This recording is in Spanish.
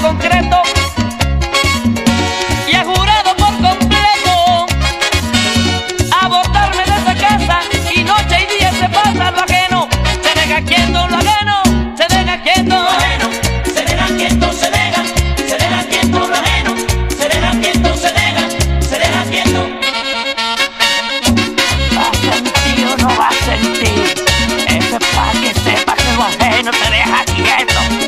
concreto y ha jurado por completo a botarme de esa casa y noche y día se pasa lo ajeno, se deja quieto lo ajeno, se deja quieto. Lo ajeno, se deja quieto, se deja, se deja quieto lo ajeno, se deja quieto, se deja, se deja quieto. Va a sentir o no va a sentir, ese es para que sepa que lo ajeno se deja quieto.